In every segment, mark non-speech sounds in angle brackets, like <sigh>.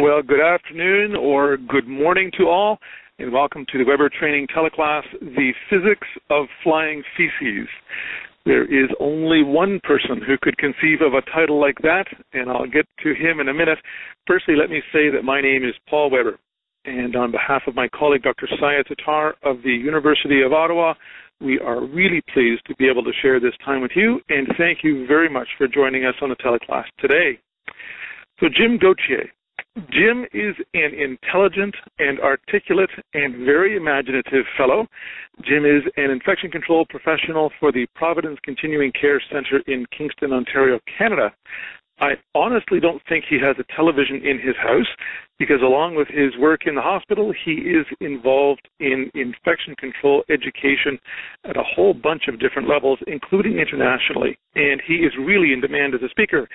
Well, good afternoon or good morning to all, and welcome to the Webber Training Teleclass, The Physics of Flying Feces. There is only one person who could conceive of a title like that, and I'll get to him in a minute. Firstly, let me say that my name is Paul Webber, and on behalf of my colleague Dr. Syed Sattar of the University of Ottawa, we are really pleased to be able to share this time with you, and thank you very much for joining us on the teleclass today. So Jim Gauthier Jim is an intelligent and articulate and very imaginative fellow. Jim is an infection control professional for the Providence Continuing Care Center in Kingston, Ontario, Canada. I honestly don't think he has a television in his house because, along with his work in the hospital, he is involved in infection control education at a whole bunch of different levels, including internationally. And he is really in demand as a speaker.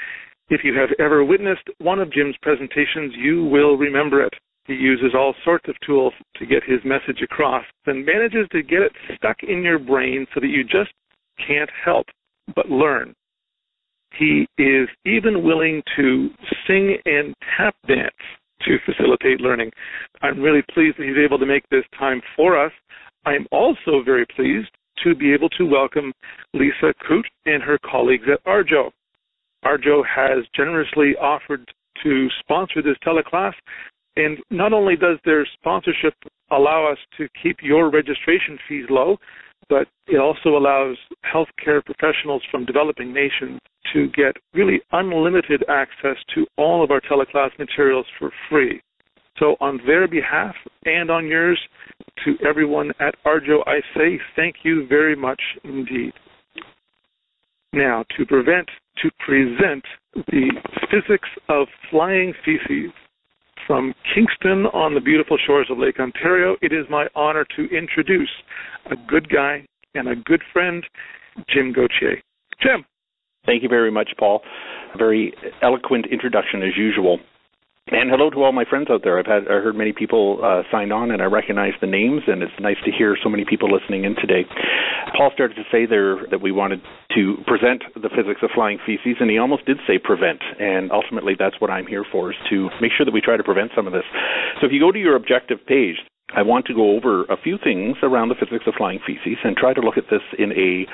If you have ever witnessed one of Jim's presentations, you will remember it. He uses all sorts of tools to get his message across and manages to get it stuck in your brain so that you just can't help but learn. He is even willing to sing and tap dance to facilitate learning. I'm really pleased that he's able to make this time for us. I'm also very pleased to be able to welcome Lisa Coote and her colleagues at Arjo. Arjo has generously offered to sponsor this teleclass. And not only does their sponsorship allow us to keep your registration fees low, but it also allows healthcare professionals from developing nations to get really unlimited access to all of our teleclass materials for free. So, on their behalf and on yours, to everyone at Arjo, I say thank you very much indeed. Now, to prevent to present the physics of flying feces from Kingston on the beautiful shores of Lake Ontario. It is my honor to introduce a good guy and a good friend, Jim Gauthier. Jim. Thank you very much, Paul. Very eloquent introduction as usual. And hello to all my friends out there. I've had I heard many people uh, sign on, and I recognize the names, and it's nice to hear so many people listening in today. Paul started to say there that we wanted to present the physics of flying feces, and he almost did say prevent. And ultimately, that's what I'm here for: is to make sure that we try to prevent some of this. So if you go to your objective page, I want to go over a few things around the physics of flying feces and try to look at this in a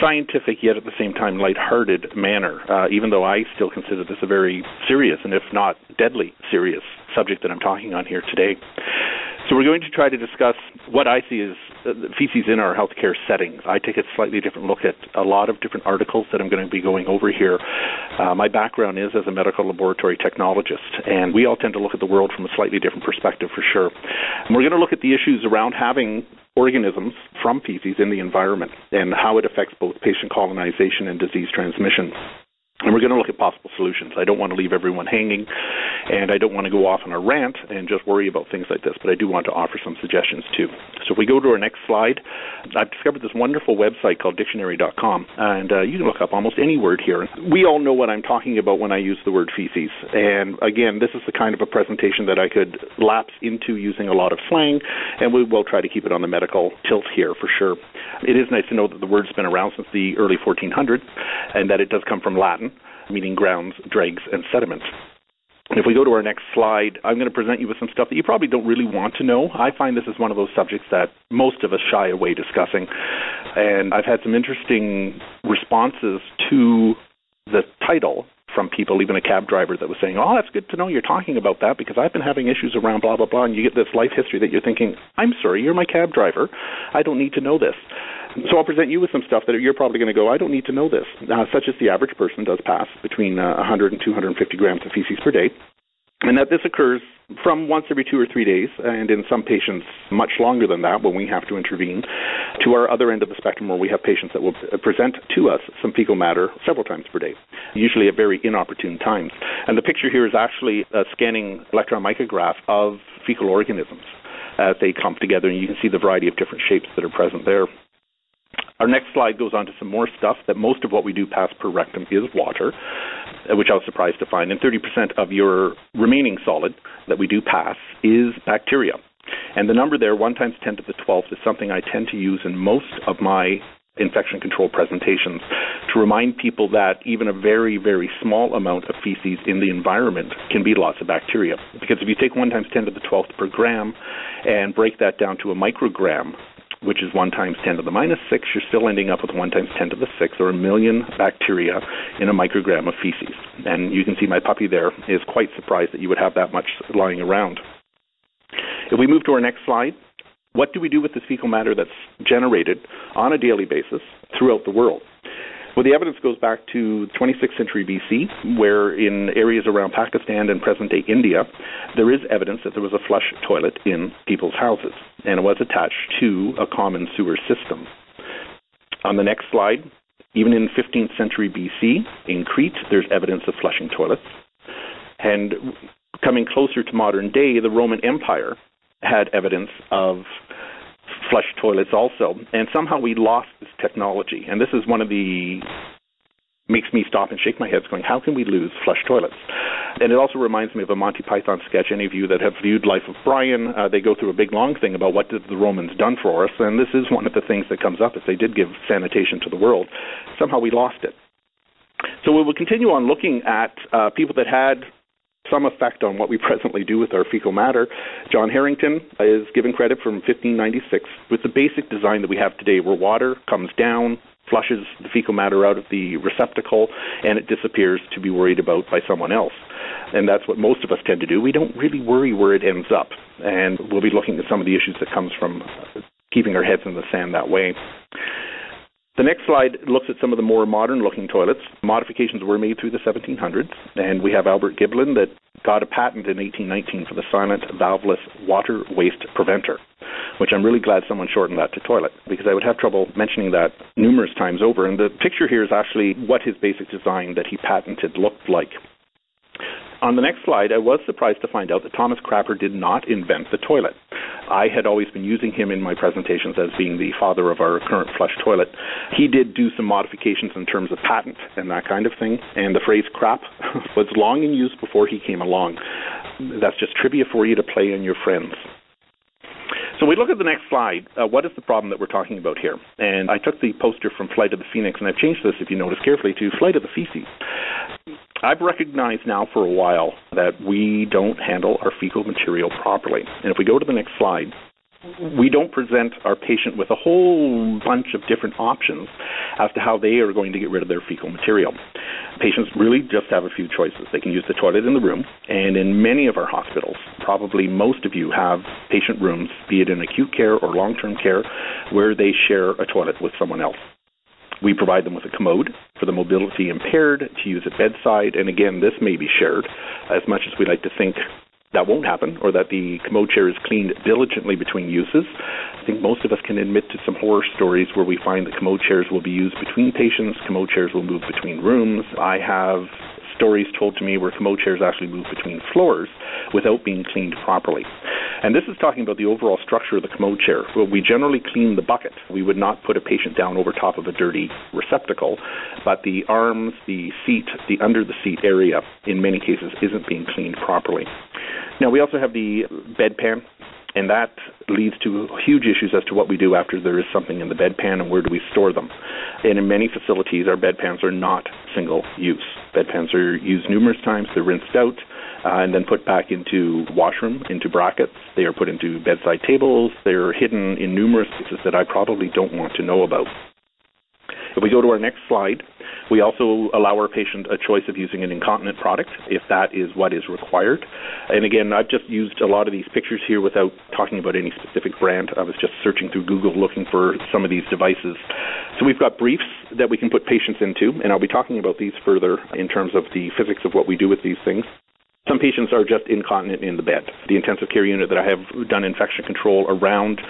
scientific yet at the same time lighthearted manner, uh, even though I still consider this a very serious and if not deadly serious subject that I'm talking on here today. So we're going to try to discuss what I see as uh, feces in our healthcare settings. I take a slightly different look at a lot of different articles that I'm going to be going over here. Uh, my background is as a medical laboratory technologist, and we all tend to look at the world from a slightly different perspective for sure. And we're going to look at the issues around having organisms from feces in the environment and how it affects both patient colonization and disease transmission. And we're going to look at possible solutions. I don't want to leave everyone hanging, and I don't want to go off on a rant and just worry about things like this, but I do want to offer some suggestions too. So if we go to our next slide, I've discovered this wonderful website called dictionary.com, and uh, you can look up almost any word here. We all know what I'm talking about when I use the word feces. And again, this is the kind of a presentation that I could lapse into using a lot of slang, and we will try to keep it on the medical tilt here for sure. It is nice to know that the word's been around since the early 1400s, and that it does come from Latin meaning grounds, dregs, and sediments. If we go to our next slide, I'm going to present you with some stuff that you probably don't really want to know. I find this is one of those subjects that most of us shy away discussing. And I've had some interesting responses to the title from people, even a cab driver that was saying, Oh, that's good to know you're talking about that because I've been having issues around blah, blah, blah. And you get this life history that you're thinking, I'm sorry, you're my cab driver. I don't need to know this. So I'll present you with some stuff that you're probably going to go, I don't need to know this, uh, such as the average person does pass between uh, 100 and 250 grams of feces per day, and that this occurs from once every two or three days, and in some patients much longer than that when we have to intervene, to our other end of the spectrum where we have patients that will present to us some fecal matter several times per day, usually at very inopportune times. And the picture here is actually a scanning electron micrograph of fecal organisms as they clump together, and you can see the variety of different shapes that are present there. Our next slide goes on to some more stuff that most of what we do pass per rectum is water, uh, which I was surprised to find. And 30% of your remaining solid that we do pass is bacteria. And the number there, 1 times 10 to the 12th, is something I tend to use in most of my infection control presentations to remind people that even a very, very small amount of feces in the environment can be lots of bacteria. Because if you take 1 times 10 to the 12th per gram and break that down to a microgram, which is 1 times 10 to the minus 6, you're still ending up with 1 times 10 to the 6, or a million bacteria in a microgram of feces. And you can see my puppy there is quite surprised that you would have that much lying around. If we move to our next slide, what do we do with this fecal matter that's generated on a daily basis throughout the world? Well, the evidence goes back to 26th century BC, where in areas around Pakistan and present day India, there is evidence that there was a flush toilet in people's houses, and it was attached to a common sewer system. On the next slide, even in 15th century BC, in Crete, there's evidence of flushing toilets. And coming closer to modern day, the Roman Empire had evidence of flush toilets also. And somehow we lost this technology. And this is one of the makes me stop and shake my head going, how can we lose flush toilets? And it also reminds me of a Monty Python sketch. Any of you that have viewed Life of Brian, uh, they go through a big long thing about what did the Romans done for us. And this is one of the things that comes up is they did give sanitation to the world. Somehow we lost it. So we will continue on looking at uh, people that had some effect on what we <laughs> presently do with our fecal matter. John Harington is given credit from 1596 with the basic design that we have today, where water comes down, flushes the fecal matter out of the receptacle, and it disappears to be worried about by someone else. And that's what most of us tend to do. We don't really worry where it ends up, and we'll be looking at some of the issues that comes from keeping our heads in the sand that way. The next slide looks at some of the more modern looking toilets. Modifications were made through the 1700s, and we have Albert Giblin that got a patent in 1819 for the silent valveless water waste preventer, which I'm really glad someone shortened that to toilet because I would have trouble mentioning that numerous times over. And the picture here is actually what his basic design that he patented looked like. On the next slide, I was surprised to find out that Thomas Crapper did not invent the toilet. I had always been using him in my presentations as being the father of our current flush toilet. He did do some modifications in terms of patent and that kind of thing, and the phrase crap <laughs> was long in use before he came along. That's just trivia for you to play on your friends. So we look at the next slide. Uh, what is the problem that we're talking about here? And I took the poster from Flight of the Phoenix, and I've changed this, if you notice carefully, to Flight of the Feces. I've recognized now for a while that we don't handle our fecal material properly. And if we go to the next slide, we don't present our patient with a whole bunch of different options as to how they are going to get rid of their fecal material. Patients really just have a few choices. They can use the toilet in the room, and in many of our hospitals, probably most of you have patient rooms, be it in acute care or long term care, where they share a toilet with someone else. We provide them with a commode for the mobility impaired to use at bedside. And again, this may be shared as much as we like to think that won't happen or that the commode chair is cleaned diligently between uses. I think most of us can admit to some horror stories where we find that commode chairs will be used between patients, commode chairs will move between rooms. I have stories told to me where commode chairs actually move between floors without being cleaned properly. And this is talking about the overall structure of the commode chair. Well, we generally clean the bucket. We would not put a patient down over top of a dirty receptacle, but the arms, the seat, the under the seat area, in many cases, isn't being cleaned properly. Now, we also have the bedpan and that leads to huge issues as to what we do after there is something in the bedpan and where do we store them. And in many facilities, our bedpans are not single use. Bedpans are used numerous times. They're rinsed out uh, and then put back into washroom, into brackets. They are put into bedside tables. They're hidden in numerous places that I probably don't want to know about. If we go to our next slide, we also allow our patient a choice of using an incontinent product if that is what is required. And again, I've just used a lot of these pictures here without talking about any specific brand. I was just searching through Google looking for some of these devices. So we've got briefs that we can put patients into, and I'll be talking about these further in terms of the physics of what we do with these things. Some patients are just incontinent in the bed. The intensive care unit that I have done infection control around,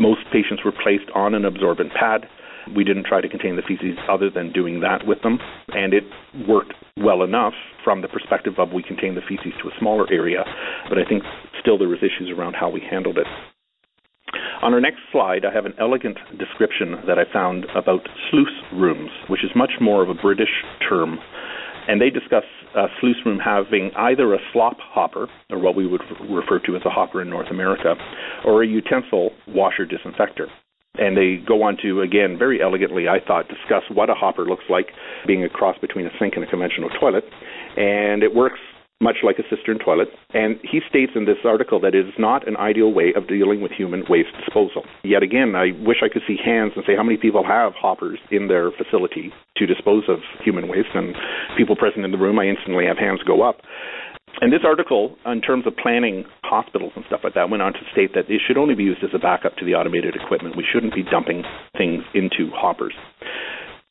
most patients were placed on an absorbent pad. We didn't try to contain the feces other than doing that with them, and it worked well enough from the perspective of we contained the feces to a smaller area, but I think still there was issues around how we handled it. On our next slide, I have an elegant description that I found about sluice rooms, which is much more of a British term. And they discuss a sluice room having either a slop hopper, or what we would refer to as a hopper in North America, or a utensil washer disinfector. And they go on to, again, very elegantly, I thought, discuss what a hopper looks like, being a cross between a sink and a conventional toilet. And it works much like a cistern toilet. And he states in this article that it is not an ideal way of dealing with human waste disposal. Yet again, I wish I could see hands and say how many people have hoppers in their facility to dispose of human waste. And people present in the room, I instantly have hands go up. And this article, in terms of planning hospitals and stuff like that, went on to state that it should only be used as a backup to the automated equipment. We shouldn't be dumping things into hoppers.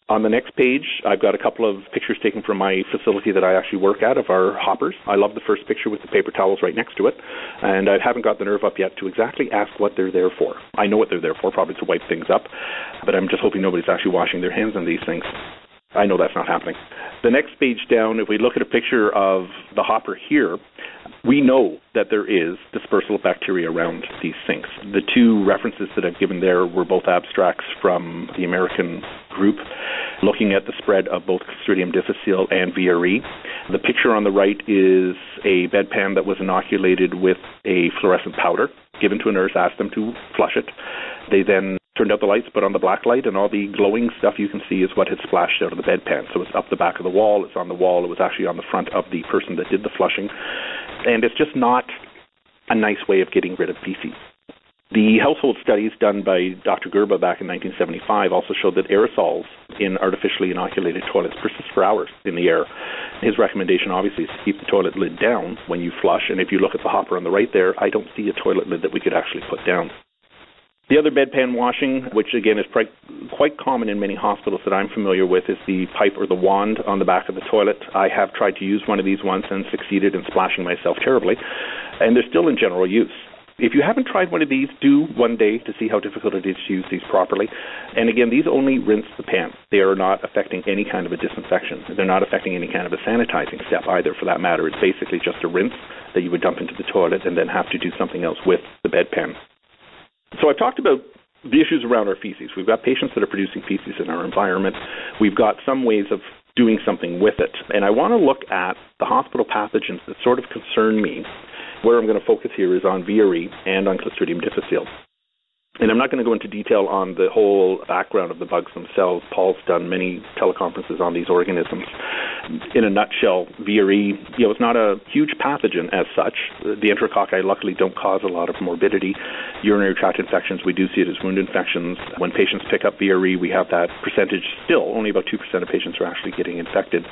On the next page, I've got a couple of pictures taken from my facility that I actually work at of our hoppers. I love the first picture with the paper towels right next to it, and I haven't got the nerve up yet to exactly ask what they're there for. I know what they're there for, probably to wipe things up, but I'm just hoping nobody's actually washing their hands on these things. I know that's not happening. The next page down, if we look at a picture of the hopper here, we know that there is dispersal of bacteria around these sinks. The two references that I've given there were both abstracts from the American group looking at the spread of both Clostridium difficile and VRE. The picture on the right is a bedpan that was inoculated with a fluorescent powder given to a nurse, asked them to flush it. They then turned out the lights, put on the black light, and all the glowing stuff you can see is what had splashed out of the bedpan. So it's up the back of the wall, it's on the wall, it was actually on the front of the person that did the flushing. And it's just not a nice way of getting rid of feces. The household studies done by Dr. Gerba back in 1975 also showed that aerosols in artificially inoculated toilets persist for hours in the air. His recommendation, obviously, is to keep the toilet lid down when you flush. And if you look at the hopper on the right there, I don't see a toilet lid that we could actually put down. The other bedpan washing, which again is quite common in many hospitals that I'm familiar with, is the pipe or the wand on the back of the toilet. I have tried to use one of these once and succeeded in splashing myself terribly, and they're still in general use. If you haven't tried one of these, do one day to see how difficult it is to use these properly. And again, these only rinse the pan. They are not affecting any kind of a disinfection. They're not affecting any kind of a sanitizing step either, for that matter. It's basically just a rinse that you would dump into the toilet and then have to do something else with the bedpan. So I've talked about the issues around our feces. We've got patients that are producing feces in our environment. We've got some ways of doing something with it. And I want to look at the hospital pathogens that sort of concern me. Where I'm going to focus here is on VRE and on Clostridium difficile. And I'm not going to go into detail on the whole background of the bugs themselves. Paul's done many teleconferences on these organisms. In a nutshell, VRE, you know, it's not a huge pathogen as such. The enterococci luckily don't cause a lot of morbidity. Urinary tract infections, we do see it as wound infections. When patients pick up VRE, we have that percentage still. Only about 2% of patients are actually getting infected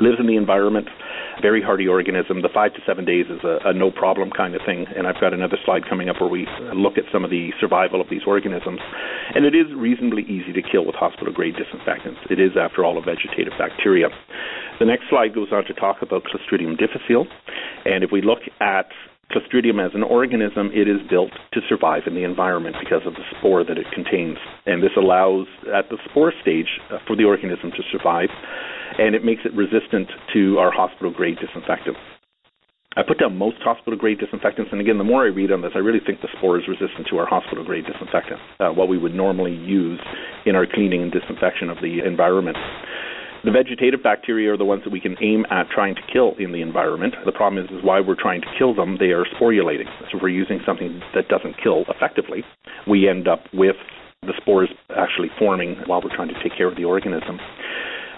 lives in the environment, very hardy organism. The five to seven days is a, a, no problem kind of thing. And I've got another slide coming up where we look at some of the survival of these organisms. And it is reasonably easy to kill with hospital grade disinfectants. It is, after all, a vegetative bacteria. The next slide goes on to talk about Clostridium difficile. And if we look at Clostridium as an organism, it is built to survive in the environment because of the spore that it contains. And this allows, at the spore stage, uh, for the organism to survive, and it makes it resistant to our hospital grade disinfectants. I put down most hospital grade disinfectants, and again, the more I read on this, I really think the spore is resistant to our hospital grade disinfectant, uh, what we would normally use in our cleaning and disinfection of the environment. The vegetative bacteria are the ones that we can aim at trying to kill in the environment. The problem is, is why we're trying to kill them, they are sporulating. So if we're using something that doesn't kill effectively, we end up with the spores actually forming while we're trying to take care of the organism.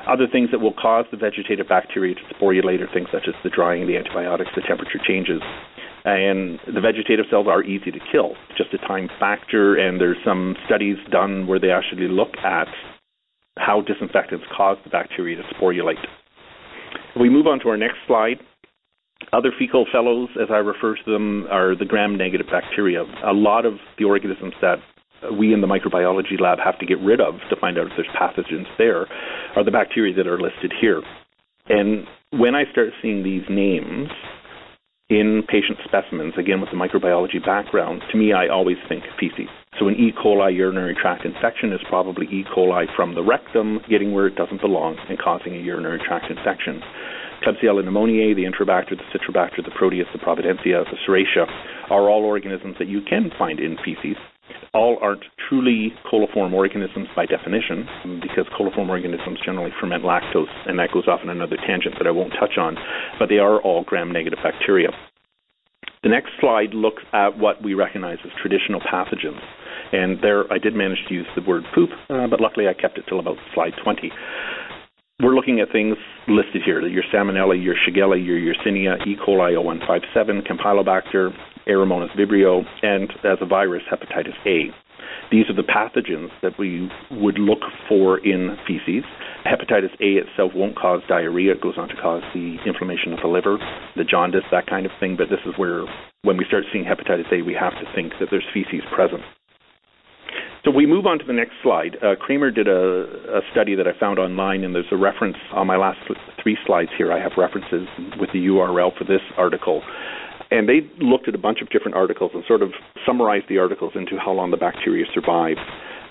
Other things that will cause the vegetative bacteria to sporulate are things such as the drying, the antibiotics, the temperature changes. And the vegetative cells are easy to kill, It's just a time factor. And there's some studies done where they actually look at how disinfectants cause the bacteria to sporulate. If we move on to our next slide, other fecal fellows, as I refer to them, are the gram-negative bacteria. A lot of the organisms that we in the microbiology lab have to get rid of to find out if there's pathogens there are the bacteria that are listed here. And when I start seeing these names, in patient specimens, again with the microbiology background, to me, I always think feces. So an E. coli urinary tract infection is probably E. coli from the rectum getting where it doesn't belong and causing a urinary tract infection. Klebsiella pneumoniae, the Enterobacter, the Citrobacter, the Proteus, the Providencia, the Serratia are all organisms that you can find in feces. All aren't truly coliform organisms by definition, um, because coliform organisms generally ferment lactose, and that goes off in another tangent that I won't touch on, but they are all gram negative bacteria. The next slide looks at what we recognize as traditional pathogens. And there I did manage to use the word poop, uh, but luckily I kept it till about slide 20. We're looking at things listed here, your Salmonella, your Shigella, your Yersinia, E. coli 0157, Campylobacter, Aeromonas vibrio, and as a virus, hepatitis A. These are the pathogens that we would look for in feces. Hepatitis A itself won't cause diarrhea. It goes on to cause the inflammation of the liver, the jaundice, that kind of thing. But this is where, when we start seeing hepatitis A, we have to think that there's feces present. So we move on to the next slide. Uh, Kramer did a, a, study that I found online, and there's a reference on my last three slides here. I have references with the URL for this article. And they looked at a bunch of different articles and sort of summarized the articles into how long the bacteria survive.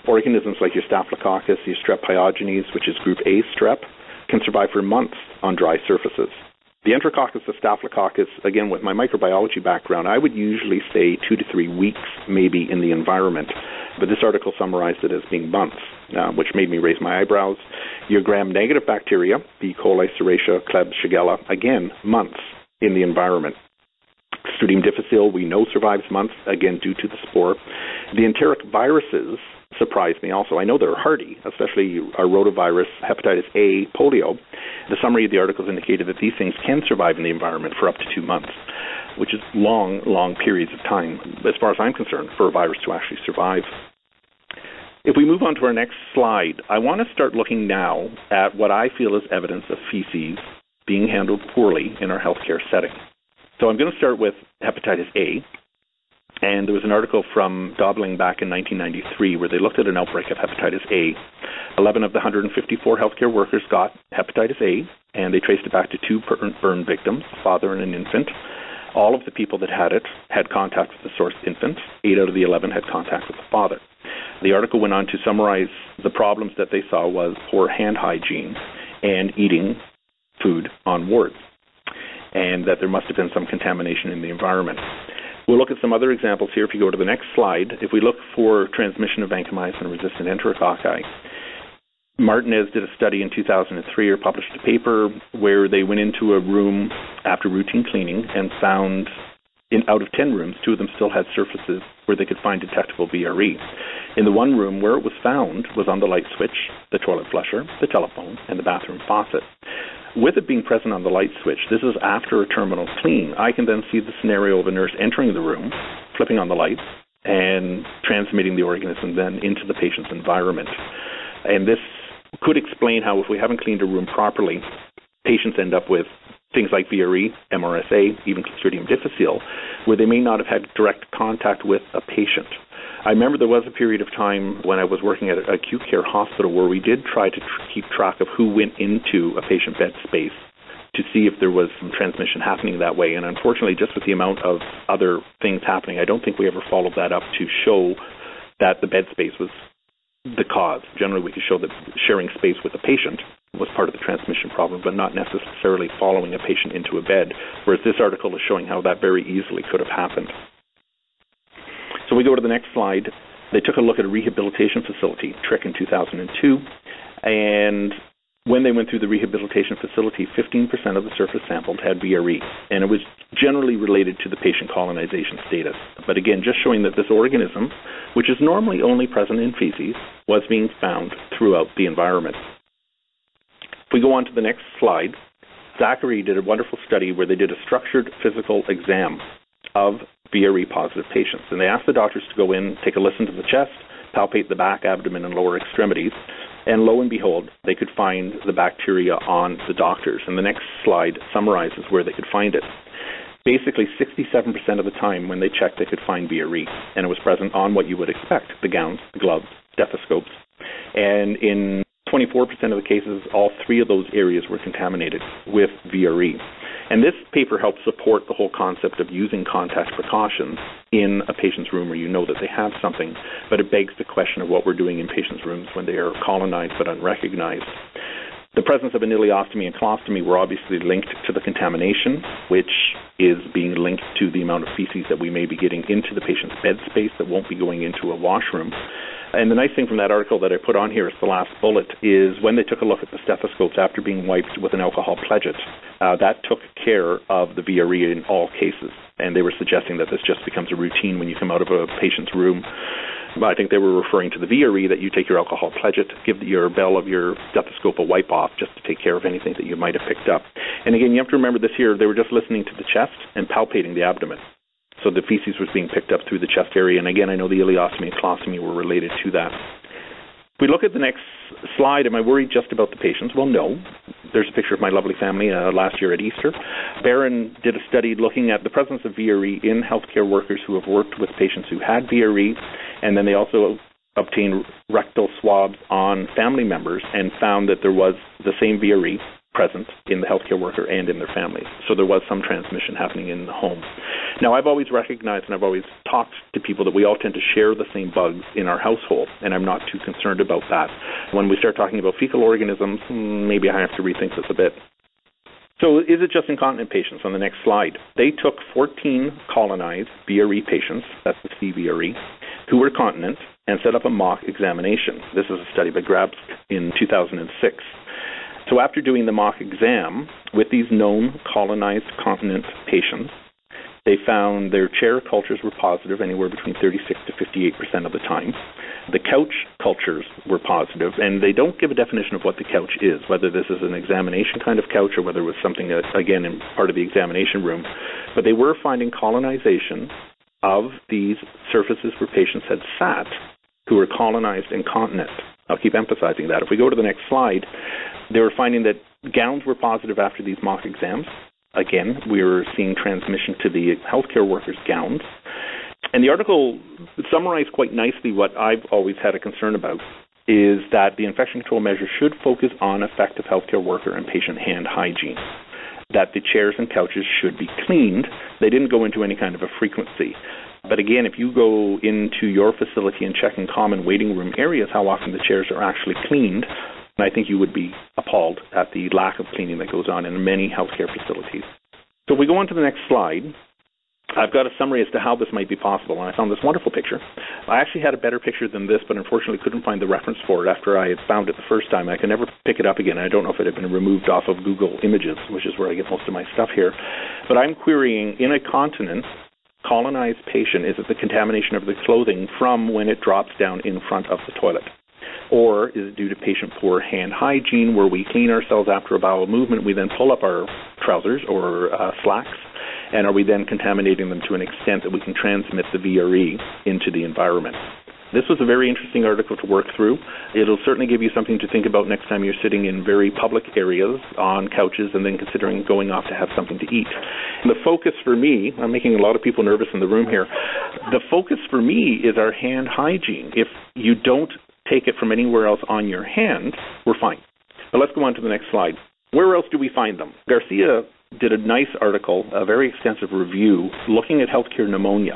Organisms like your Staphylococcus, your Strep pyogenes, which is group A strep, can survive for months on dry surfaces. The Enterococcus of Staphylococcus, again, with my microbiology background, I would usually say two to three weeks maybe in the environment, but this article summarized it as being months, uh, which made me raise my eyebrows. Your gram-negative bacteria, E. coli, Serratia, Klebs, Shigella, again, months in the environment. Clostridium difficile, we know survives months, again, due to the spore. The enteric viruses surprise me also. I know they're hardy, especially our rotavirus, hepatitis A, polio. The summary of the articles indicated that these things can survive in the environment for up to two months, which is long, long periods of time, as far as I'm concerned, for a virus to actually survive. If we move on to our next slide, I want to start looking now at what I feel is evidence of feces being handled poorly in our healthcare setting. So I'm going to start with hepatitis A. And there was an article from Doebbeling back in 1993 where they looked at an outbreak of hepatitis A. 11 of the 154 healthcare workers got hepatitis A, and they traced it back to two burn victims, a father and an infant. All of the people that had it had contact with the source infant. Eight out of the 11 had contact with the father. The article went on to summarize the problems that they saw was poor hand hygiene and eating food on wards and that there must have been some contamination in the environment. We'll look at some other examples here. If you go to the next slide, if we look for transmission of vancomycin-resistant enterococci, Martinez did a study in 2003 or published a paper where they went into a room after routine cleaning and found in out of 10 rooms, two of them still had surfaces where they could find detectable VRE. In the one room where it was found was on the light switch, the toilet flusher, the telephone, and the bathroom faucet. With it being present on the light switch, this is after a terminal clean. I can then see the scenario of a nurse entering the room, flipping on the lights, and transmitting the organism then into the patient's environment. And this could explain how, if we haven't cleaned a room properly, patients end up with things like VRE, MRSA, even Clostridium difficile, where they may not have had direct contact with a patient. I remember there was a period of time when I was working at an acute care hospital where we did try to tr- keep track of who went into a patient bed space to see if there was some transmission happening that way. And unfortunately, just with the amount of other things happening, I don't think we ever followed that up to show that the bed space was the cause. Generally, we could show that sharing space with a patient was part of the transmission problem, but not necessarily following a patient into a bed, whereas this article is showing how that very easily could have happened. So we go to the next slide. They took a look at a rehabilitation facility, Trick, in 2002, and when they went through the rehabilitation facility, 15% of the surface sampled had VRE, and it was generally related to the patient colonization status. But again, just showing that this organism, which is normally only present in feces, was being found throughout the environment. If we go on to the next slide, Zachary did a wonderful study where they did a structured physical exam of VRE positive patients. And they asked the doctors to go in, take a listen to the chest, palpate the back, abdomen, and lower extremities. And lo and behold, they could find the bacteria on the doctors. And the next slide summarizes where they could find it. Basically, 67% of the time when they checked, they could find VRE. And it was present on what you would expect the gowns, the gloves, stethoscopes. And in 24% of the cases, all three of those areas were contaminated with VRE. And this paper helps support the whole concept of using contact precautions in a patient's room where you know that they have something, but it begs the question of what we're doing in patients' rooms when they are colonized but unrecognized. The presence of an ileostomy and colostomy were obviously linked to the contamination, which is being linked to the amount of feces that we may be getting into the patient's bed space that won't be going into a washroom. And the nice thing from that article that I put on here is the last bullet is when they took a look at the stethoscopes after being wiped with an alcohol pledget, uh, that took care of the VRE in all cases. And they were suggesting that this just becomes a routine when you come out of a patient's room. I think they were referring to the VRE that you take your alcohol pledge pledget, give your bell of your stethoscope a wipe off just to take care of anything that you might have picked up. And again, you have to remember this here, they were just listening to the chest and palpating the abdomen. So the feces was being picked up through the chest area. And again, I know the ileostomy and colostomy were related to that. If we look at the next slide, am I worried just about the patients? Well, no. There's a picture of my lovely family uh, last year at Easter. Barron did a study looking at the presence of VRE in healthcare workers who have worked with patients who had VRE, and then they also obtained rectal swabs on family members and found that there was the same VRE present in the healthcare worker and in their families. So there was some transmission happening in the home. Now, I've always recognized and I've always talked to people that we all tend to share the same bugs in our household, and I'm not too concerned about that. When we start talking about fecal organisms, maybe I have to rethink this a bit. So, is it just incontinent patients? On the next slide, they took 14 colonized VRE patients, that's the CVRE, who were continent, and set up a mock examination. This is a study by Grabsch in 2006. So after doing the mock exam with these known colonized continent patients, they found their chair cultures were positive anywhere between 36 to 58 percent of the time. The couch cultures were positive, and they don't give a definition of what the couch is, whether this is an examination kind of couch or whether it was something that, again, in part of the examination room. But they were finding colonization of these surfaces where patients had sat who were colonized incontinent. I'll keep emphasizing that. If we go to the next slide, they were finding that gowns were positive after these mock exams. Again, we were seeing transmission to the healthcare workers' gowns. And the article summarized quite nicely what I've always had a concern about is that the infection control measures should focus on effective healthcare worker and patient hand hygiene. That the chairs and couches should be cleaned. They didn't go into any kind of a frequency. But again, if you go into your facility and check in common waiting room areas how often the chairs are actually cleaned, and I think you would be appalled at the lack of cleaning that goes on in many healthcare facilities. So if we go on to the next slide, I've got a summary as to how this might be possible, and I found this wonderful picture. I actually had a better picture than this, but unfortunately couldn't find the reference for it after I had found it the first time. I can never pick it up again. I don't know if it had been removed off of Google Images, which is where I get most of my stuff here. But I'm querying in a continent colonized patient, is it the contamination of the clothing from when it drops down in front of the toilet? Or is it due to patient poor hand hygiene where we clean ourselves after a bowel movement, we then pull up our trousers or uh, slacks, and are we then contaminating them to an extent that we can transmit the VRE into the environment? This was a very interesting article to work through. It'll certainly give you something to think about next time you're sitting in very public areas on couches and then considering going off to have something to eat. The focus for me, I'm making a lot of people nervous in the room here. The focus for me is our hand hygiene. If you don't take it from anywhere else on your hand, we're fine. But let's go on to the next slide. Where else do we find them? Garcia did a nice article, a very extensive review, looking at healthcare pneumonia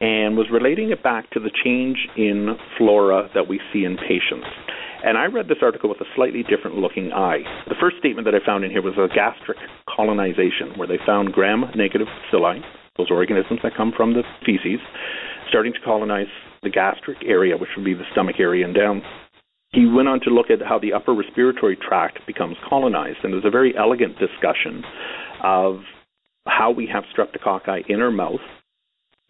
and was relating it back to the change in flora that we see in patients. And I read this article with a slightly different looking eye. The first statement that I found in here was a gastric colonization, where they found gram negative bacilli, those organisms that come from the feces, starting to colonize the gastric area, which would be the stomach area and down. He went on to look at how the upper respiratory tract becomes colonized, and there's a very elegant discussion of how we have streptococci in our mouth.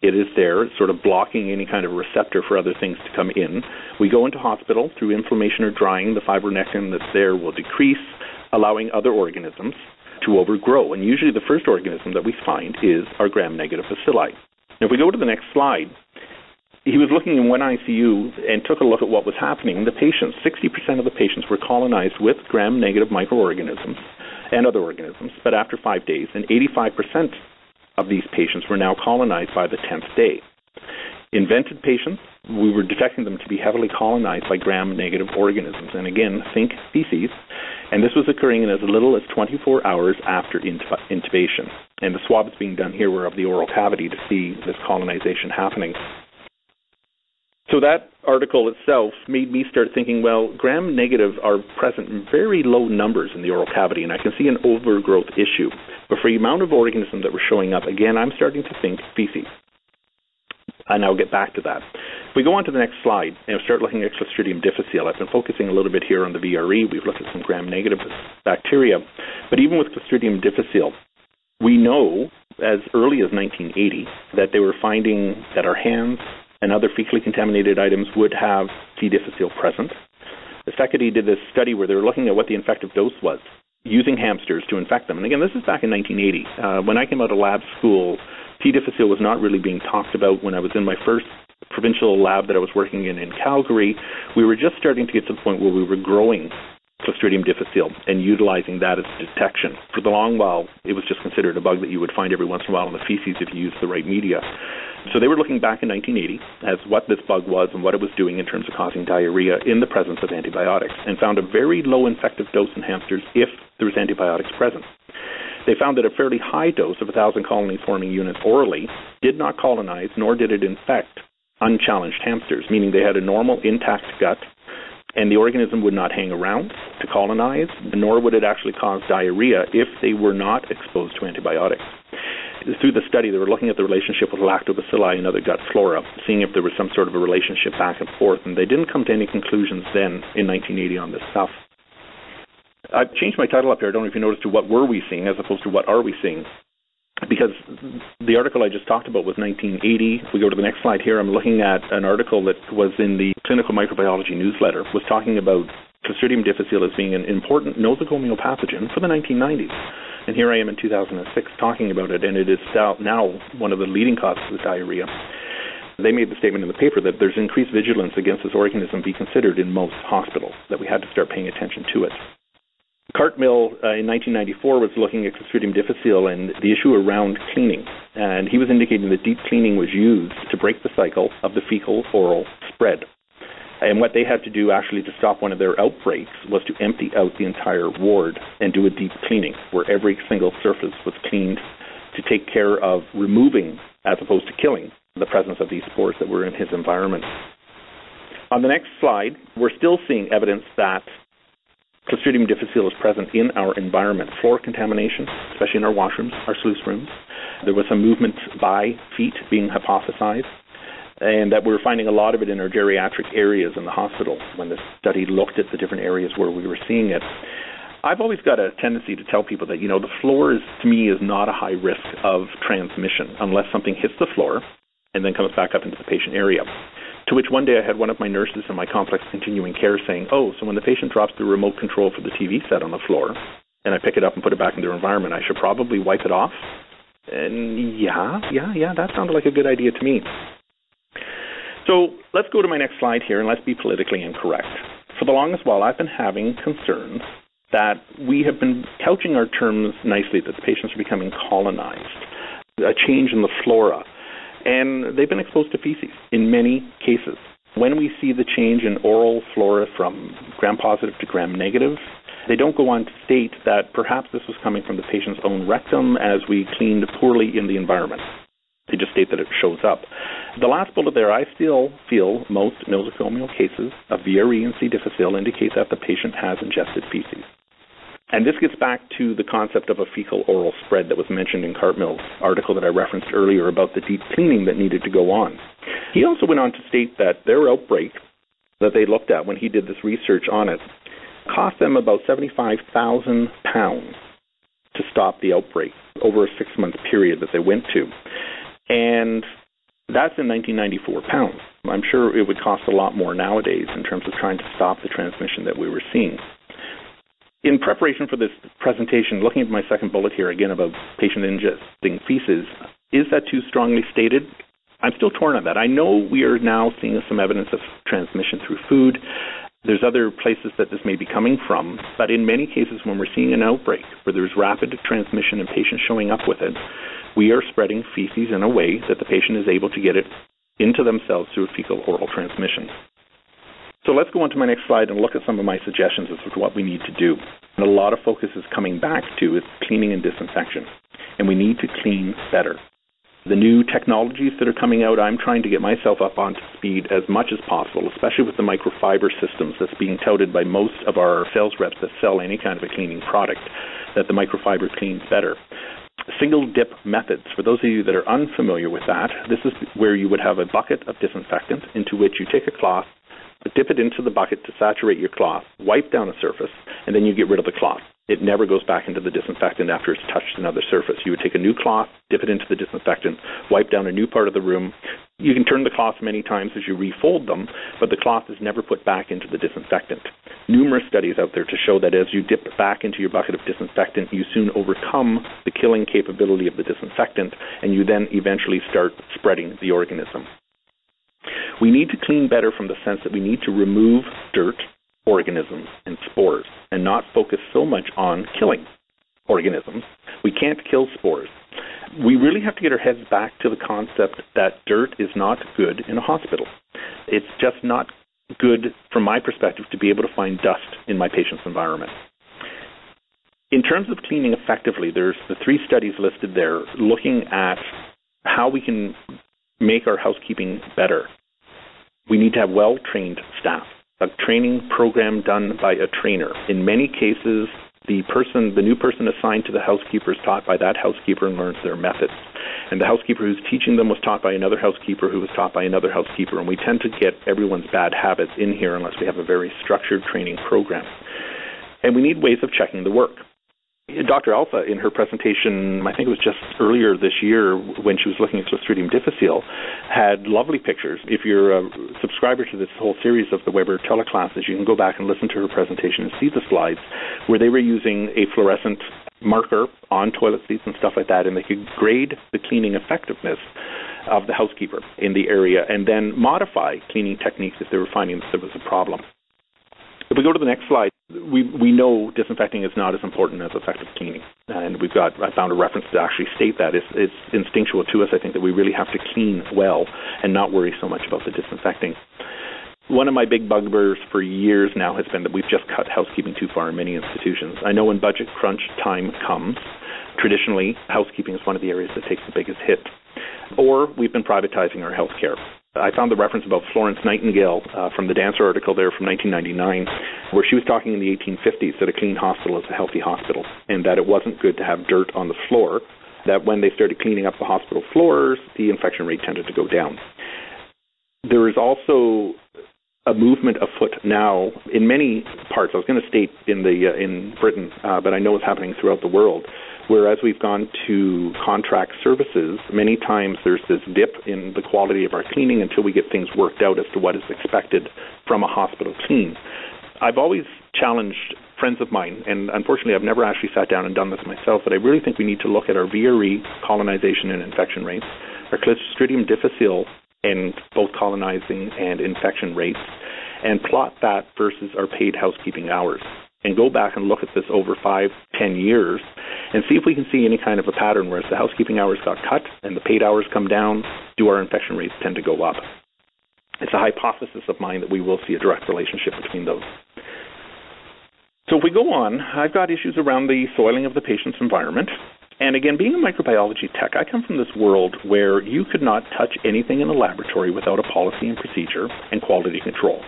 It is there, sort of blocking any kind of receptor for other things to come in. We go into hospital through inflammation or drying. The fibronectin that's there will decrease, allowing other organisms to overgrow. And usually, the first organism that we find is our gram-negative bacilli. Now, if we go to the next slide, he was looking in one ICU and took a look at what was happening. The patients, 60% of the patients were colonized with gram-negative microorganisms and other organisms, but after five days, and 85% of these patients were now colonized by the 10th day. Invented patients, we were detecting them to be heavily colonized by gram-negative organisms, and again, think feces, and this was occurring in as little as 24 hours after intubation. And the swabs being done here were of the oral cavity to see this colonization happening. So that article itself made me start thinking, well, gram negative are present in very low numbers in the oral cavity, and I can see an overgrowth issue. But for the amount of organisms that were showing up, again, I'm starting to think feces. And I'll get back to that. If we go on to the next slide and start looking at Clostridium difficile, I've been focusing a little bit here on the VRE. We've looked at some gram-negative bacteria, but even with Clostridium difficile, we know as early as 1980 that they were finding that our hands and other fecally contaminated items would have C. difficile present. The Secady did this study where they were looking at what the infective dose was using hamsters to infect them. And again, this is back in 1980. Uh, when I came out of lab school, C. difficile was not really being talked about when I was in my first provincial lab that I was working in in Calgary. We were just starting to get to the point where we were growing Clostridium difficile and utilizing that as detection. For the long while, it was just considered a bug that you would find every once in a while in the feces if you used the right media. So they were looking back in 1980 as what this bug was and what it was doing in terms of causing diarrhea in the presence of antibiotics and found a very low infective dose in hamsters if there was antibiotics present. They found that a fairly high dose of 1,000 colony forming units orally did not colonize nor did it infect unchallenged hamsters, meaning they had a normal intact gut and the organism would not hang around to colonize, nor would it actually cause diarrhea if they were not exposed to antibiotics. Through the study, they were looking at the relationship with lactobacilli and other gut flora, seeing if there was some sort of a relationship back and forth, and they didn't come to any conclusions then in 1980 on this stuff. I've changed my title up here. I don't know if you noticed to what were we seeing as opposed to what are we seeing because the article I just talked about was 1980. If we go to the next slide here, I'm looking at an article that was in the Clinical Microbiology newsletter, was talking about Clostridium difficile as being an important nosocomial pathogen for the 1990s. And here I am in 2006 talking about it, and it is now one of the leading causes of diarrhea. They made the statement in the paper that there's increased vigilance against this organism be considered in most hospitals, that we had to start paying attention to it. Cartmill uh, in 1994 was looking at Clostridium difficile and the issue around cleaning. And he was indicating that deep cleaning was used to break the cycle of the fecal oral spread. And what they had to do actually to stop one of their outbreaks was to empty out the entire ward and do a deep cleaning where every single surface was cleaned to take care of removing, as opposed to killing, the presence of these spores that were in his environment. On the next slide, we're still seeing evidence that Clostridium difficile is present in our environment. Floor contamination, especially in our washrooms, our sluice rooms. There was some movement by feet being hypothesized, and that we were finding a lot of it in our geriatric areas in the hospital when the study looked at the different areas where we were seeing it. I've always got a tendency to tell people that, you know, the floor is, to me, is not a high risk of transmission unless something hits the floor and then comes back up into the patient area. To which one day I had one of my nurses in my complex continuing care saying, Oh, so when the patient drops the remote control for the TV set on the floor and I pick it up and put it back in their environment, I should probably wipe it off? And yeah, yeah, yeah, that sounded like a good idea to me. So let's go to my next slide here and let's be politically incorrect. For the longest while, I've been having concerns that we have been couching our terms nicely, that the patients are becoming colonized, a change in the flora, and they've been exposed to feces in many cases. When we see the change in oral flora from gram positive to gram negative, they don't go on to state that perhaps this was coming from the patient's own rectum as we cleaned poorly in the environment. They just state that it shows up. The last bullet there, I still feel most nosocomial cases of VRE and C. difficile indicate that the patient has ingested feces. And this gets back to the concept of a fecal oral spread that was mentioned in Cartmill's article that I referenced earlier about the deep cleaning that needed to go on. He also went on to state that their outbreak that they looked at when he did this research on it cost them about 75,000 pounds to stop the outbreak over a six month period that they went to. And that's in 1994 pounds. I'm sure it would cost a lot more nowadays in terms of trying to stop the transmission that we were seeing in preparation for this presentation, looking at my second bullet here again about patient ingesting feces, is that too strongly stated? I'm still torn on that. I know we are now seeing some evidence of transmission through food. There's other places that this may be coming from, but in many cases, when we're seeing an outbreak where there's rapid transmission and patients showing up with it, we are spreading feces in a way that the patient is able to get it into themselves through fecal oral transmission. So let's go on to my next slide and look at some of my suggestions as to what we need to do. And a lot of focus is coming back to is cleaning and disinfection. And we need to clean better. The new technologies that are coming out, I'm trying to get myself up onto speed as much as possible, especially with the microfiber systems that's being touted by most of our sales reps that sell any kind of a cleaning product, that the microfiber cleans better. single dip methods. For those of you that are unfamiliar with that, this is where you would have a bucket of disinfectant into which you take a cloth, dip it into the bucket to saturate your cloth, wipe down a surface, and then you get rid of the cloth. It never goes back into the disinfectant after it's touched another surface. You would take a new cloth, dip it into the disinfectant, wipe down a new part of the room. You can turn the cloths many times as you refold them, but the cloth is never put back into the disinfectant. Numerous studies out there to show that as you dip back into your bucket of disinfectant, you soon overcome the killing capability of the disinfectant, and you then eventually start spreading the organism. We need to clean better from the sense that we need to remove dirt organisms and spores and not focus so much on killing organisms. We can't kill spores. We really have to get our heads back to the concept that dirt is not good in a hospital. It's just not good, from my perspective, to be able to find dust in my patient's environment. In terms of cleaning effectively, there's the three studies listed there looking at how we can make our housekeeping better. We need to have well trained staff a training program done by a trainer. In many cases, the person, the new person assigned to the housekeeper is taught by that housekeeper and learns their methods. And the housekeeper who's teaching them was taught by another housekeeper who was taught by another housekeeper. And we tend to get everyone's bad habits in here unless we have a very structured training program. And we need ways of checking the work. Dr. Alfa, in her presentation, I think it was just earlier this year when she was looking at Clostridium difficile, had lovely pictures. If you're a subscriber to this whole series of the Webber teleclasses, you can go back and listen to her presentation and see the slides where they were using a fluorescent marker on toilet seats and stuff like that, and they could grade the cleaning effectiveness of the housekeeper in the area and then modify cleaning techniques if they were finding that there was a problem. If we go to the next slide, we we know disinfecting is not as important as effective cleaning, and we've got I found a reference to actually state that it's, it's instinctual to us. I think that we really have to clean well and not worry so much about the disinfecting. One of my big bugbears for years now has been that we've just cut housekeeping too far in many institutions. I know when budget crunch time comes, traditionally housekeeping is one of the areas that takes the biggest hit. Or we've been privatizing our health care. I found the reference about Florence Nightingale uh, from the Dancer article there from 1999, where she was talking in the 1850s that a clean hospital is a healthy hospital, and that it wasn't good to have dirt on the floor. That when they started cleaning up the hospital floors, the infection rate tended to go down. There is also a movement afoot now in many parts. I was going to state in the uh, in Britain, uh, but I know it's happening throughout the world Whereas we've gone to contract services, many times there's this dip in the quality of our cleaning until we get things worked out as to what is expected from a hospital clean. I've always challenged friends of mine, and unfortunately I've never actually sat down and done this myself, but I really think we need to look at our VRE colonization and infection rates, our Clostridium difficile and both colonizing and infection rates, and plot that versus our paid housekeeping hours and go back and look at this over five, ten years and see if we can see any kind of a pattern where as the housekeeping hours got cut and the paid hours come down, do our infection rates tend to go up? It's a hypothesis of mine that we will see a direct relationship between those. So if we go on, I've got issues around the soiling of the patient's environment. And again, being a microbiology tech, I come from this world where you could not touch anything in a laboratory without a policy and procedure and quality control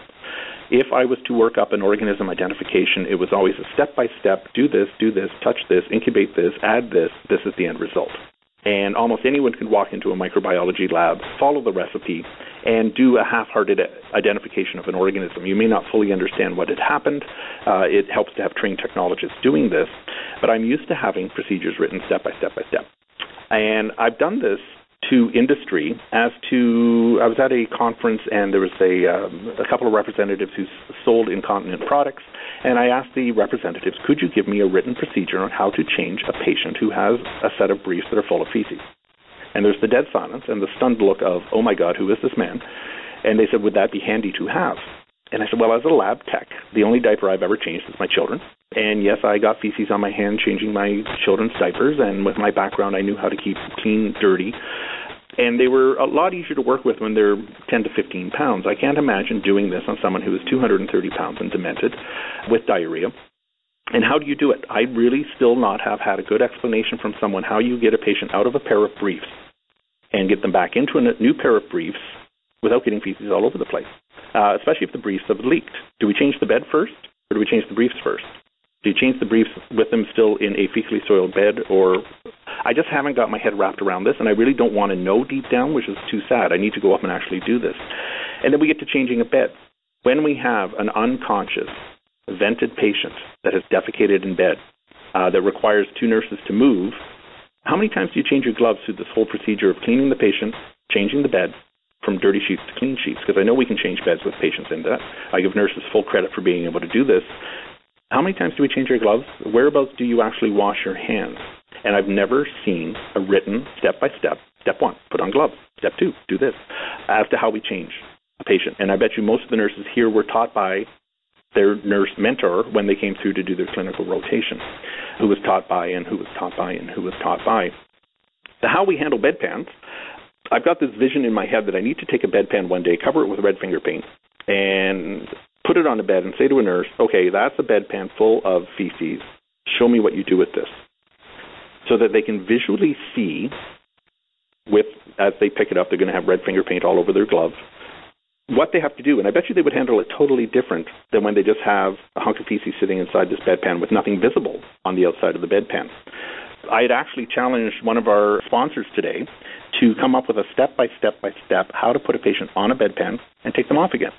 if I was to work up an organism identification, it was always a step by step do this, do this, touch this, incubate this, add this, this is the end result. And almost anyone can walk into a microbiology lab, follow the recipe, and do a half hearted identification of an organism. You may not fully understand what had happened. Uh, it helps to have trained technologists doing this, but I'm used to having procedures written step by step by step. And I've done this to industry as to I was at a conference and there was a um, a couple of representatives who sold incontinent products. And I asked the representatives could you give me a written procedure on how to change a patient who has a set of briefs that are full of feces? And there's the dead silence and the stunned look of oh my god who is this man? And they said would that be handy to have and I said, well, as a lab tech, the only diaper I've ever changed is my children. And yes, I got feces on my hand changing my children's diapers. And with my background, I knew how to keep clean, dirty. And they were a lot easier to work with when they're 10 to 15 pounds. I can't imagine doing this on someone who is 230 pounds and demented with diarrhea. And how do you do it? I really still not have had a good explanation from someone how you get a patient out of a pair of briefs and get them back into a new pair of briefs without getting feces all over the place uh, especially if the briefs have leaked. Do we change the bed first, or do we change the briefs first? Do you change the briefs with them still in a fecally soiled bed, or I just haven't got my head wrapped around this, and I really don't want to know deep down, which is too sad. I need to go up and actually do this. And then we get to changing a bed. When we have an unconscious, vented patient that has defecated in bed, uh, that requires two nurses to move, how many times do you change your gloves through this whole procedure of cleaning the patient, changing the bed, from dirty sheets to clean sheets because I know we can change beds with patients in that. I give nurses full credit for being able to do this. How many times do we change our gloves? Whereabouts do you actually wash your hands? And I've never seen a written step by step. Step one, put on gloves. Step two, do this, as to how we change a patient. And I bet you most of the nurses here were taught by their nurse mentor when they came through to do their clinical rotation, who was taught by and who was taught by and who was taught by. The how we handle bedpans I've got this vision in my head that I need to take a bedpan one day, cover it with red finger paint, and put it on the bed and say to a nurse, okay, that's a bedpan full of feces. Show me what you do with this. So that they can visually see with as they pick it up, they're going to have red finger paint all over their glove. What they have to do, and I bet you they would handle it totally different than when they just have a hunk of feces sitting inside this bedpan with nothing visible on the outside of the bedpan. I had actually challenged one of our sponsors today to come up with a step by step by step how to put a patient on a bedpan and take them off again.